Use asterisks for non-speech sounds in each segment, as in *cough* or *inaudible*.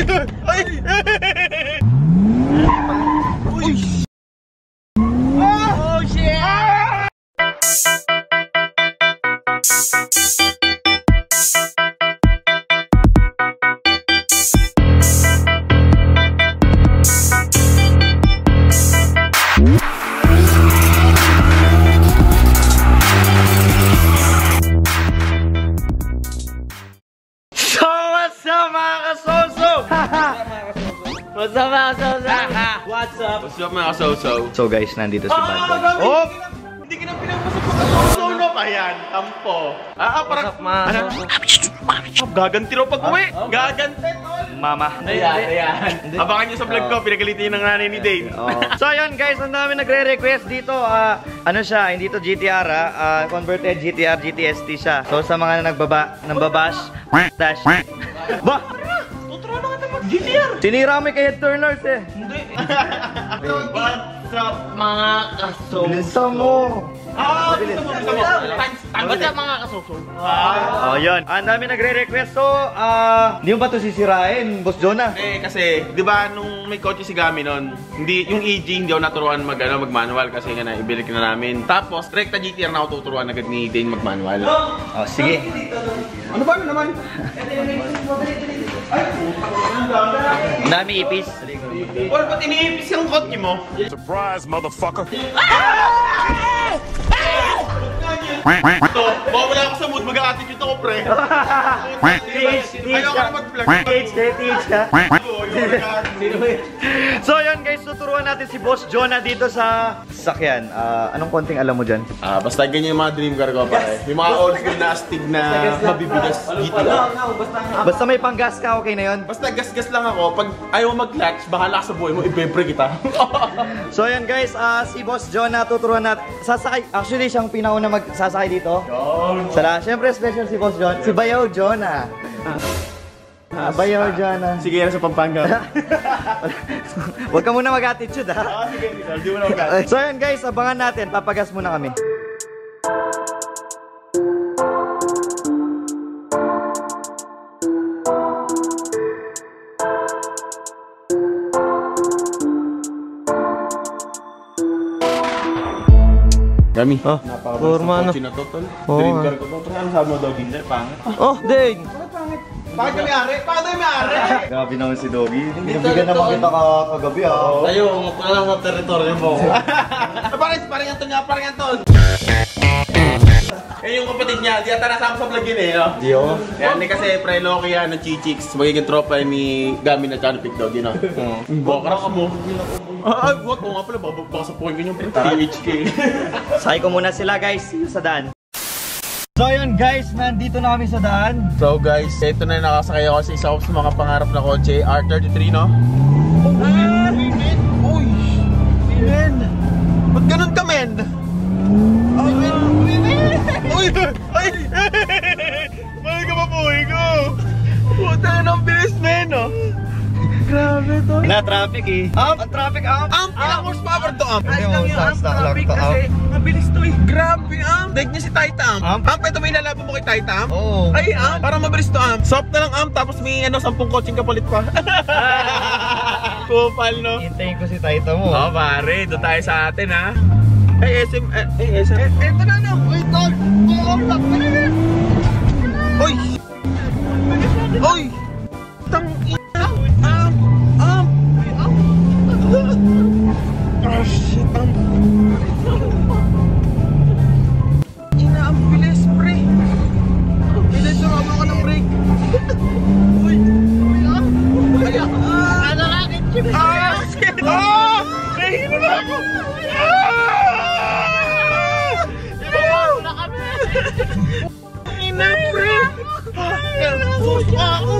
Uy! Ay! Uy! What's up? Mga kasoso? So guys, nandito si Bad Boy. Oh! Hindi ka na pinapasok ko kasoso no? Ayan, tampo. Ah, ah, parang... What's up mga Ano? kasoso? Gaganti raw pag uwi. Gaganti, tol. Mama. Ayan, ayan. Abangan nyo sa vlog ko, pinagalitin ng nanay ni Dane. So ayun guys, ang dami nagre-request dito. ah, ano siya, hindi to GTR ah, ah, converted GTR GTST siya. So sa mga nagbaba, nambabash, dash. Ba! GTR! Sinira mo kay head turners eh. What's *laughs* up mga kasoso? Bilisan mo. Ah, gusto mo, gusto mo. What's up mga kasoso? Oh, yun. Ang dami nagre-request. So, ah, hindi mo ba to sisirain, Boss Jonah? Eh, kasi, di ba, nung may kotse si Gami nun, hindi, yung EG, hindi ako naturuan mag, ano, mag-manual kasi nga na, ibili ka na namin. Tapos, rekta GTR na ako tuturuan agad ni Dane mag-manual. Oh, sige. Ano ba naman? *laughs* Ang dami ipis. Or ba't iniipis yung kotse mo? Surprise, motherfucker. Ito, mawala ako sa mood, mag-attitude ako, pre. Ayaw ka na mag-vlog. TH, TH ka. Mag- *laughs* So yun guys, tuturuan natin si Boss Jonah dito sa sakyan. Ah, anong konting alam mo dyan? Ah, basta ganyan yung mga dream car ko, pare. Yung mga old school na astig na mabibigas GTR. Basta may panggas ka, okay na yun? Basta gas-gas lang ako. Pag ayaw mag-clutch, bahala ka sa buhay mo, ibebre kita. *laughs* So yun guys, ah, si Boss Jonah tuturuan natin. Sasakay, actually siyang pinauna magsasakay dito. Sala, syempre special si Boss John. Si Bayaw Jonah. Ah, Bayaw Jonah. Sige, yan sa Pampanga. *laughs* Huwag ka muna mag-attitude ha. Ah, sige, di mo na mag So yun guys, abangan natin. Papagas muna kami. Dami. Oh, forma na. na to, tol. Oo Dream car ko to. Pero ano sabi mo daw, hindi, pangit. Oh, Dane! Bakit kami ari? Bakit kami ari? Grabe naman si Doggy. Binibigyan naman kita ka kagabi ah. Tayo, mukha lang sa teritoryo mo. *laughs* Parang, parang yan to nga, parang yan to. Eh, yung kapatid niya, di ata nasama sa vlog yun eh, no? Di ako. Yan, hindi kasi pre Loki yan ng Chichix. Magiging tropa ni Gami na Chano Pick Dog, yun ah. Baka ka mo. Ah, ah, wag ko nga pala, baka baka sa point yung THK. Sakay ko muna sila guys. See you sa daan. So yun guys, nandito na kami sa daan. So guys, ito na nakasakay ako sa isa ko sa mga pangarap na kotse, R33 no? Ah! Uy! Men! Ba't ganun ka men? Uy! Ay! Mahal ka mabuhay ko! Puta na ang bilis men no? Grabe to. Na traffic eh. Up, ang traffic up. Amp! Ilang horsepower to amp? Ayos lang yung amp, traffic kasi mabilis to eh. Grabe amp! Daig niya si Taita amp. Amp? Amp, ito may nalaban mo kay Taita amp? Oo. Ay, amp! Parang mabilis to amp. Soft na lang amp, tapos may ano, sampung coaching kapalit pa. *laughs* Kupal no? Hintayin ko si Taito mo. Oo pare, doon tayo sa atin ha. Ay, SM, eh, SM. Eto na no. Wait, tol. Kumulak. Ano na? Uy! Uy! Tang ina. Amp! Amp! Oh shit, amp. Ina, ang bilis, pre. Bilis, sumama ka ng brake. Uy! Uy, amp! Ay, ah! Lang? Ah! Shit! Ah! Nahihilo na ako! Ah! Wala kami! Ina, pre! Nasusuka ako!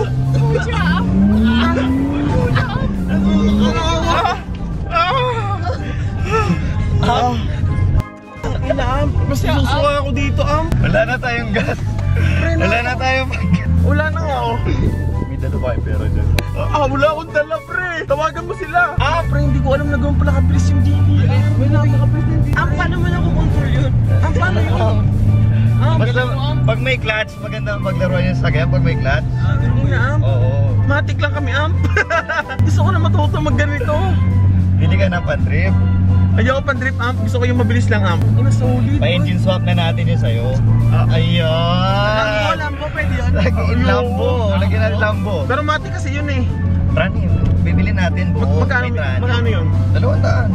Ina, am! Mas nasusuka ako dito, am! Wala na tayong gas. Wala na tayong. Wala na nga, oh! May dala ba yung pera dyan? Ah, wala akong dala, pre! Tawagan mo sila! Ah, pre, hindi ko alam na gawin pala kabilis yung DD. May napakabilis yung DD. Ang paano mo na kukontrol yun? Yun? Pag may clutch, magandang paglaruan yung sakyan pag may clutch. Ah, ganun na, Amp. Oo. Matik lang kami, Amp. *laughs* Gusto ko na matuto magganito. Bili ka ng pan-trip. Ayoko pang drip amp, gusto ko yung mabilis lang amp. Ina solid. Pa-engine swap na natin yun sa'yo. Ah, Ayan! Lambo, pwede yun. Lagyan Lambo. Lagyan natin Lambo. Pero mati kasi yun eh. Tran yun. Bibili natin Mag buo. magkano, May tran. magkano yun? Dalawang daan.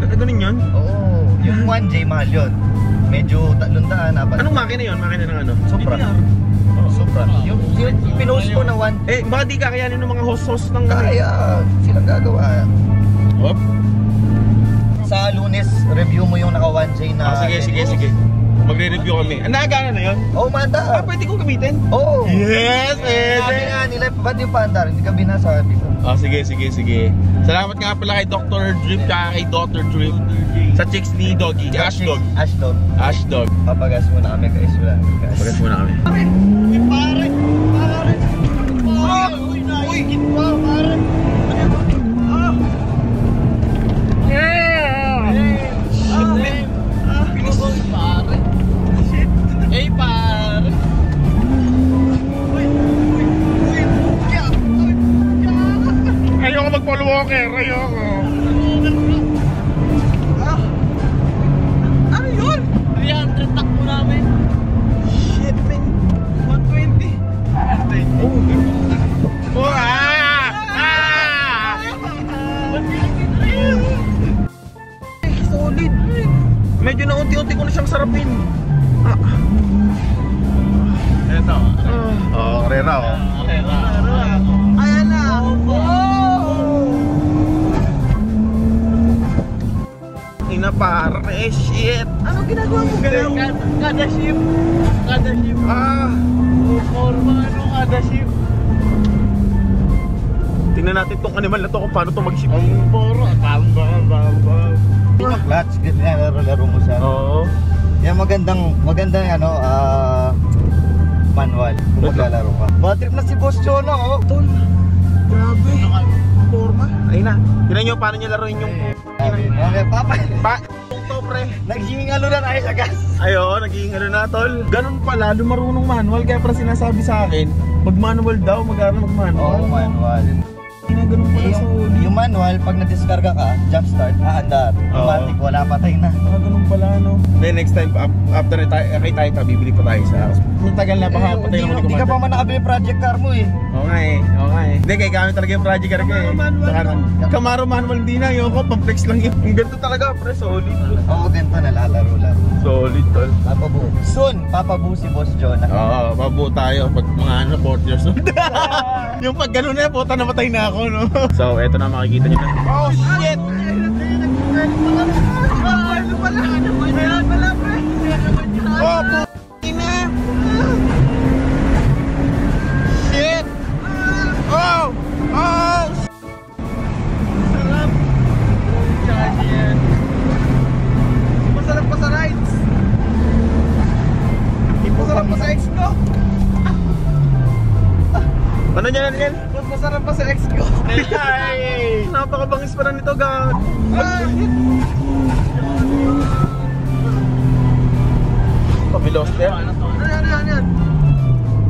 G- Ganun yun? Oo. Yung *laughs* 1J mahal yun. Medyo tatlong daan. Apat. Anong makina yun? Makina ng ano? Supra. Oh, Supra. Yung, yung pinost ko na 1. Eh, baka di kakayanin ng mga host-host ng ano. Kaya, silang gagawa. Hop. Sa lunes, review mo yung naka 1J na... Ah, sige, sige, sige. Magre-review kami. Ang nakagana na yun? Oh, Ah, manda. pwede ko gamitin? Oo. Yes, Sabi pwede. nga nila, ba't yung panda? Hindi ka binasabi ko. Ah, sige, sige, sige. Salamat nga pala kay Dr. Drip kaya kay Dr. Drip. Sa chicks ni Doggy. Ashdog. Ashdog. Ashdog. Papagas muna kami guys. Wala kami gas. Pagas muna kami. Pare! Pare! Pare! Uy! Uy! Gitwa! Pare! Ah. Oh, oh. Ayan na. Ina pare, shit. Ano ginagawa mo? Kada, kada ship. Kada ship. Ah. Forma ano kada ship. Tingnan natin tong animal na to kung paano to mag-ship. Poro. Bamba, bamba. Yung clutch, ganyan laro-laro mo siya. Oo. Yan magandang, magandang ano, ah... manual kung Ito. maglalaro ka. Bad trip na si Boss Chono, oh. Tol. Grabe. Forma. Ayun na. Tingnan nyo paano niya laruin yung... Okay, papa. Pa... To, pre. Naghihingalo na tayo sa gas. Ayo, naging ano na tol. Ganun pala, lumarunong manual. Kaya para sinasabi sa akin, mag-manual daw, mag-aaral mag-manual. Oo, manual. Ganun pala Eh, sa yung, yung manual, pag na-discarga ka, jump start, aandar. Automatic, wala patay na. Ah, ganun pala, no? Then next time, ap- after tayo, kay tayo pa, bibili pa tayo sa house. Matagal na, baka Eh, patay naman hindi ka pa man nakabili project car mo eh. Oo nga eh, oo nga eh. Hindi, kaya gamit talaga yung project car ko eh. Saka na. Camaro manual hindi na, yoko, pang-flex lang yun. Ang ganito talaga, pre, solid. Oo, ganito na lalaro-laro. Solid, tol. Papabu. Soon, papabu si Boss Jonah. Oo, mabuo tayo pag mga ano, 40 years old. *laughs* yung pag ganun na, puta namatay na ako, no? so, eto na makikita nyo na. Oh, shit! Ano pala? Ano pala? pre? Oh, ina! Ano niya na yan? Mas masarap pa sa ex ko. Ay! Napakabangis pa na nito, God. Ah, Oh, Veloster. Ano yan, ano yan, yan?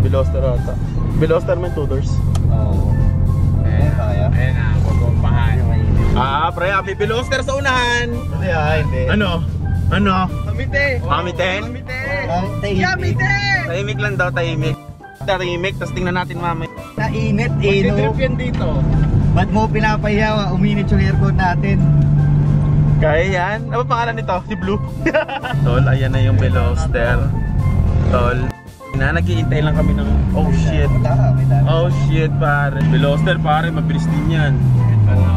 Veloster ata. Veloster man two doors. Oo. Eh, kaya. Ayan na, kukumpahan. Ah, pre, happy Veloster sa unahan. Hindi ah, hindi. Ano? Ano? Kamite. Kamite. Tahimik. Kamite. Tahimik lang daw, tahimik. Tahimik, tapos tingnan natin mamaya. Nainit, eh, no? Trip yan dito. Ba't mo pinapahiya? Uminit yung aircon natin. Kaya yan. Ano pa pangalan nito? Si Blue. *laughs* Tol, ayan na yung Veloster. Tol. Na, naghihintay lang kami ng... Oh shit. Oh shit, pare. Veloster, pare, mabilis din yan.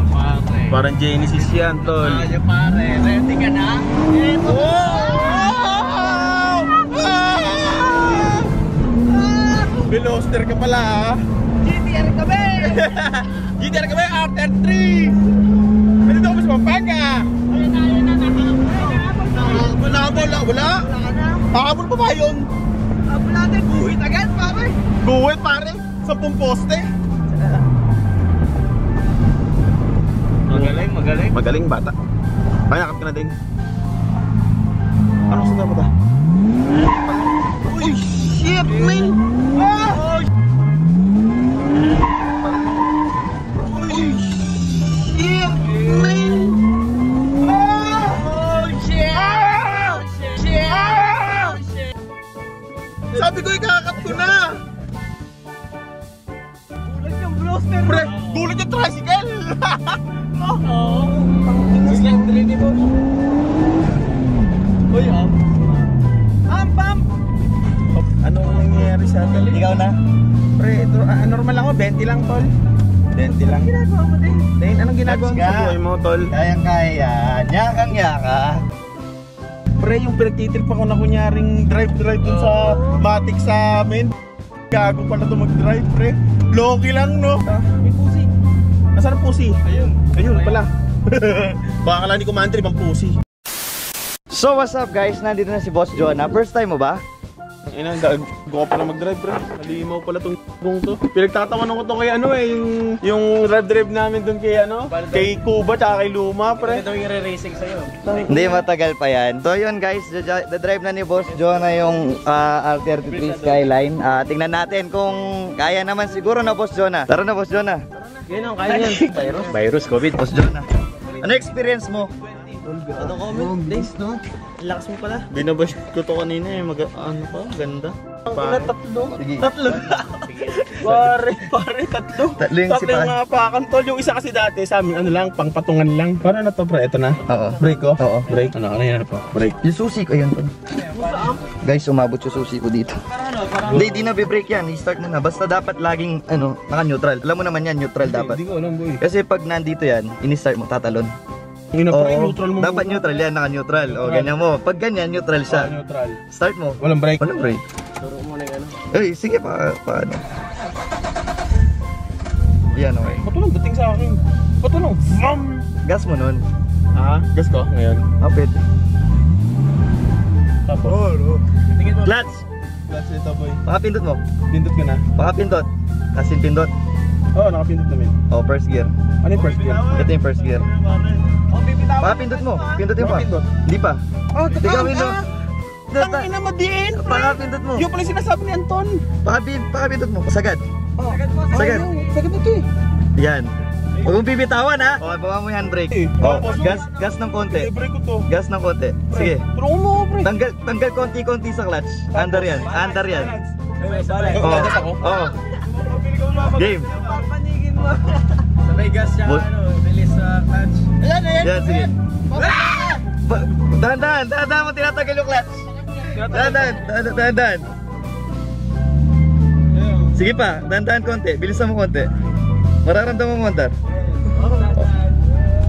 Pare. Parang Genesis yan, tol. Ano, pare. Ready ka na? Ito Veloster ka pala, ah. GTR kami! *laughs* GTR kami, after 3! Nandito kami sa Pampanga! Ayun na, ayun na, nakahabol na. Wala, wala, wala! Wala na. Hakabol pa ba yun? Habol natin, buhit agad, pare. Guwit, pare! Sampung poste! Magaling, magaling. Magaling bata. Panyakap ka na din. Anong sundan mo ta? man! Ikaw na? Pre, ito, ah, normal ako, 20 lang tol. 20 lang. Ginagawa mo din. Dahil anong ginagawa mo sa buhay mo, tol? Kayang kaya. Yakang yaka. Pre, yung pinagtitrip ako na kunyaring drive-drive dun sa Matic sa amin. Gago pala to mag-drive, pre. Loki lang, no? May pusi. Nasaan ang pusi? Ayun. Ayun pala. *laughs* Baka kala ni Commander, ibang pusi. So what's up guys? Nandito na si Boss Jonah. First time mo ba? Ang ina, gago ko pala mag-drive, pre. Halimaw pala tong gong to. Pinagtatawanan ko to kay ano eh, yung, yung drive-drive namin dun kay ano, kay Kuba tsaka kay Luma, pre. Ito yung re-racing sa'yo. Hindi matagal pa yan. So yun guys, the drive na ni Boss Jonah yung ah, R33 Skyline. Ah, tingnan natin kung kaya naman siguro na Boss Jonah. Tara na Boss Jonah. Yan ang kaya yan. Virus. *laughs* Virus, COVID. Boss Jonah. Ano experience mo? Ano comment? Days, no? Lakas mo pala. Binabash ko to kanina eh, mag ano pa, ganda. Ilan tatlo? Sige. Tatlo. pare, pare, tatlo. Tatlo yung Tatlo yung sipahan. mga pakan tol. Yung isa kasi dati sa amin, ano lang, pangpatungan lang. Paano na to, pre? Ito na. Oo. Break ko? Oo. Break. Ano, ano yan po? Break. Yung susi ko, ayun. Guys, umabot yung susi ko dito. Hindi, di na be-break yan. I-start mo na. Basta dapat laging, ano, naka-neutral. Alam mo naman yan, neutral dapat. Hindi ko alam, boy. Kasi pag nandito yan, ini-start mo, tatalon. Yung na, pre, Oo, neutral mo Dapat muna. neutral yan, naka-neutral. O, ganyan mo. Pag ganyan, neutral Ah, siya. neutral. Start mo. Walang break. Walang break. Turo mo na ano. Eh, sige pa, paano? Yan, okay. Ba't walang dating sa akin? Ba't walang VAM? Gas mo nun. Ah, gas ko ngayon. Ah, pwede. Tapos. Tingin mo. Clutch! Clutch ito, boy. Pakapindot mo. Pindot ka na. Pakapindot. Asin pindot. Oo, oh, nakapindot namin. O, first gear. Ano yung first gear? Ito yung first gear. Oh, bibitawan. Pakapindot mo. Pindutin pa. Pakapindot. Hindi pa. Oh, Hindi ka pindot. Tangin na madiin, pre. Pakapindot mo. Yung pala yung sinasabi ni Anton. Pakapin- Pakapindot mo. Sagad. Sagad mo. Sagad. Sagad na to eh. Yan. Huwag mong bibitawan ha. O, baba mo yung handbrake. Eh, O, tapos, gas, gas ng konti. break ko to. Gas ng konti. Sige. Tulungan mo ako, pre. Tanggal, tanggal konti-konti sa clutch. Under yan. Under yan. Oh, Oo. Game. Papanigin mo. Sabay gas siya, ano, release sa clutch. Ayan, ayan. Yan, sige. Ba- Dahan-dahan, dahan-dahan mo tinatagal yung clutch. Dahan-dahan, dahan- dahan-dahan. Sige pa, dahan-dahan konti. Bilisan mo konti. Mararamdaman mo mandar.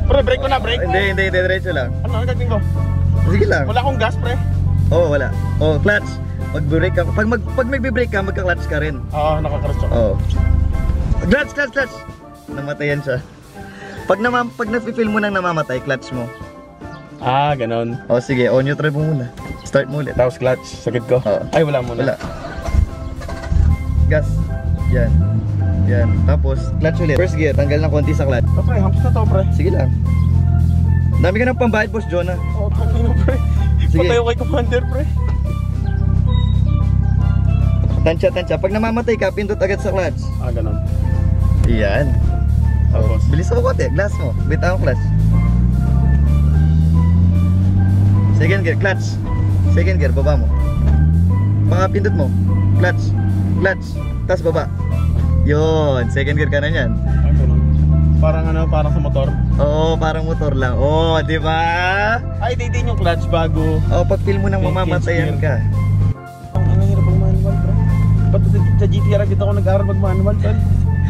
Pre, break ko na, break. Hindi, hindi, hindi, diretso lang. Ano, ano gagawin ko? Sige lang. Wala akong gas, pre. Oo, wala. Oo, clutch. Mag-brake ka. Pag, mag, pag mag-brake ka, magka-clutch ka rin. Oo, nakakaras ako. Oo. Clutch, clutch, clutch. Namatayan siya. Pag, nama, pag na-feel mo nang namamatay, clutch mo. Ah, ganon. O sige, on neutral mo muna. Start mo ulit. Tapos clutch, sakit ko. Oo. Ay, wala muna. Wala. Gas. Yan. Yan. Tapos, clutch ulit. First gear, tanggal ng konti sa clutch. Oh, pre, hamps na to, pre. Sige lang. Dami ka ng pambayad, boss Jonah. Oo, oh, tangin na, pre. Sige. Patay ako kay Commander, pre. Tansya, tansya. Pag namamatay ka, pindot agad sa clutch. Ah, ganon. Yan. Tapos, Bilis mo konti. Glass mo. Bitaw ang clutch. Second gear, clutch. Second gear, baba mo. Pakapindot mo. Clutch. Clutch. Tapos baba. Yon, second gear ka na yan. ah. Parang ano, parang sa motor. Oo, parang motor lang. Oo, di ba? Ay, didiin yung clutch bago. Oo, pag feel mo nang mamamatayan ka. Ang hirap ang manual, pre. Ba't sa- GTR dito ako nag-aaral mag-manual, pre?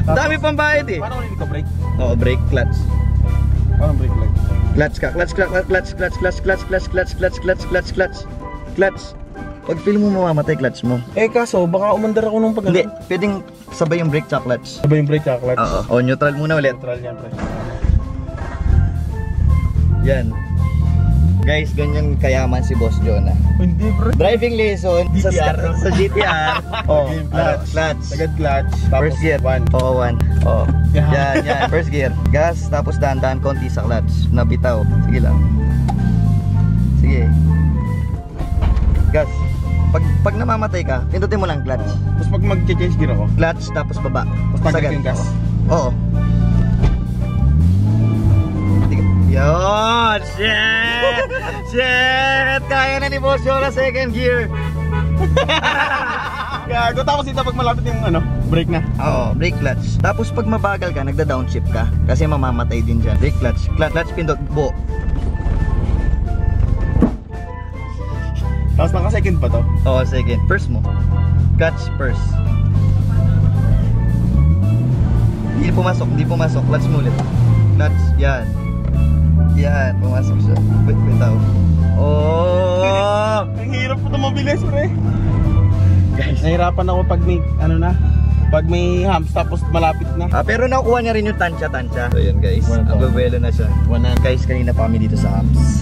Dami pang bayad eh. Paano ko dito brake? Oo, brake, clutch. Parang brake light. Clutch ka. Clutch, clutch, clutch, clutch, clutch, clutch, clutch, clutch, clutch, clutch, clutch, clutch. Clutch. Pag feel mo mamamatay, clutch mo. Eh kaso, baka umandar ako nung pag Hindi, pwedeng sabay yung brake tsaka clutch. Sabay yung brake tsaka clutch. Oo. O, neutral muna ulit. Neutral yan, pre. Yan. Guys, ganyan kayaman si Boss Jonah. Hindi, pre. Driving lesson sa, sa GTR. *laughs* oh, ano, clutch. clutch. Sagad clutch. Tapos First gear. One. Oo, one. Oo. Yeah. Yan, yan. *laughs* First gear. Gas, tapos dahan-dahan konti sa clutch. Nabitaw. Sige lang. Sige. Gas. Pag, pag namamatay ka, pindutin mo lang clutch. Tapos pag mag-change gear ako, Clutch, tapos baba. Tapos Sagad. yung gas? Oo. Hindi- Yun! Shit! *laughs* Shit! Kaya na ni Boss Jola second gear. *laughs* gago. Tapos dito pag malapit yung ano, brake na. Oo, brake clutch. Tapos pag mabagal ka, nagda-downshift ka. Kasi mamamatay din dyan. Brake clutch. Clutch, clutch pindot. Bo. Tapos naka-second pa to. Oo, second. First mo. Clutch first. Hindi pumasok, hindi pumasok. Clutch mo ulit. Clutch, yan. Yan, pumasok siya. Wait, bitaw. Oh! Ang hirap po ito mabilis, pre. Guys. Nahirapan ako pag may, ano na, pag may humps tapos malapit na. Ah, pero nakukuha niya rin yung tansya-tansya. So yun guys, Wala ang na siya. One Guys, kanina pa kami dito sa Hams.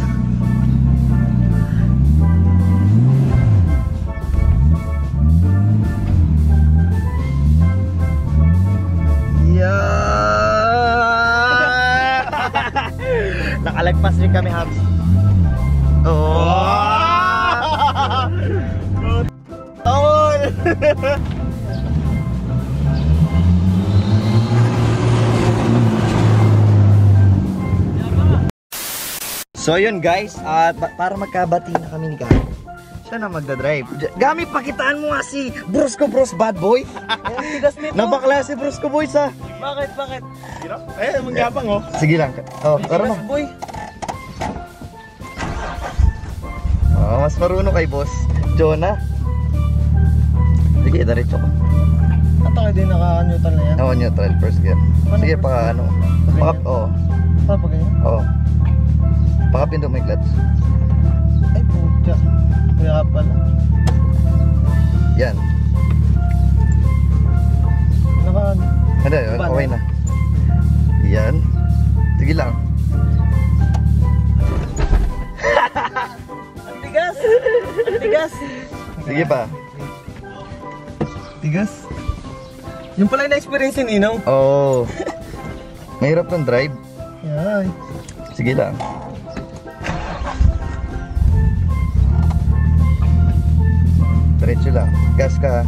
So yun guys, at ba- para magkabati na kami ni Gary. Siya na magdadrive. Gamit, pakitaan mo nga si Brusco Bros Bad Boy. Nabakla si Brusco Boys ha. Bakit, bakit? Hirap? Eh, manggapang oh. Sige lang. Oh, tara na. boy. Oh, mas marunong kay boss. Jonah. Sige, diretso ka. Ato kayo din naka-neutral na yan. Oo, neutral first gear. Sige, pa ano. Paka, oo. Pa pa ganyan? Oo. Pakapindo mo yung clutch. Ay, pucha. Kaya ka pala. Yan. Naka, Hindi, Paano? okay na. Yan. Sige lang. *laughs* ang tigas! ang tigas! Sige pa. Tigas? Yung pala yung na-experience ni Ninong. Oo. Oh. *laughs* Mahirap ng drive. Yan. Sige lang. Diretso lang. Gas ka.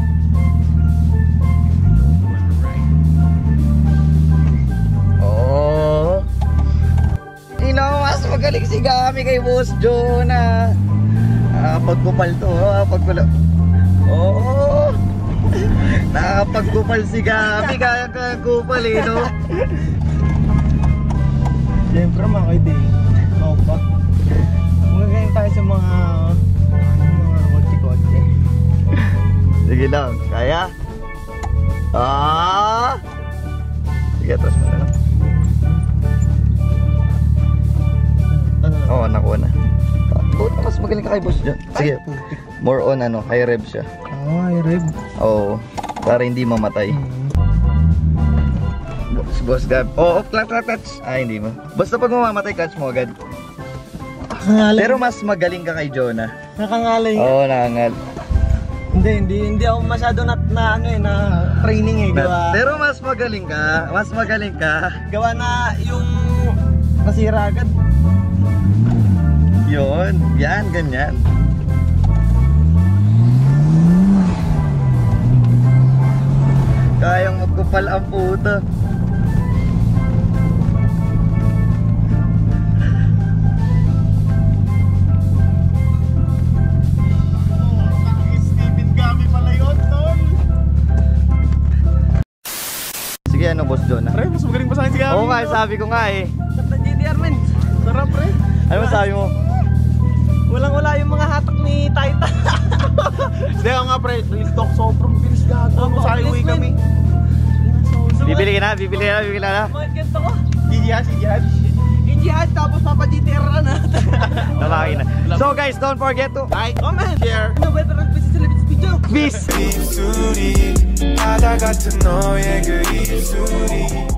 Oo. Ino, mas magaling si Gami kay Boss Jonah. Ah, pagkupal to, ah, pagkupal. Oo. Nakakapagkupal si Gami, kaya kaya kupal eh, no? Siyempre mga kaibigan. Oo pa. Magagaling tayo sa mga Sige lang, kaya? Ah! Sige, atras mo na lang. Oo, nakuha na. Buti mas magaling ka kay boss dyan. Sige, more on ano, high rev siya. Ah, ay, Reb. Oo, para hindi mamatay. Boss, boss Gab. Oo, oh, clutch, clutch, clutch. Ah, hindi mo. Basta pag mamamatay, clutch mo agad. Nakangalay. Pero mas magaling ka kay Jonah. nakangalay. Oo, nakangal. Hindi, hindi, hindi ako masyado na, na ano eh, na training eh, gawa. Pero mas magaling ka. Mas magaling ka. gawa na yung nasira agad. Yun. Yan, ganyan. Kayang magkupal ang puta. Boss John ah? Pre, mas magaling pa sa akin si Gami. Oo nga, sabi ko nga eh. Sa GTR men, Sarap, pre. Ano masabi mo? walang wala yung mga hatak ni Taita. *laughs* Hindi ako nga, pre. Real talk, sobrang bilis gago. Opo, Sa highway kami. Bibili ka na, bibili ka na, bibili ka na. Mga ganito ko. Jihad, Jihad. I-jihad tapos papa GTR na. *laughs* Namakin na. So guys, don't forget to Like, comment, share. Ano better ang business 빗소리 바다 같은 너의 그 입술이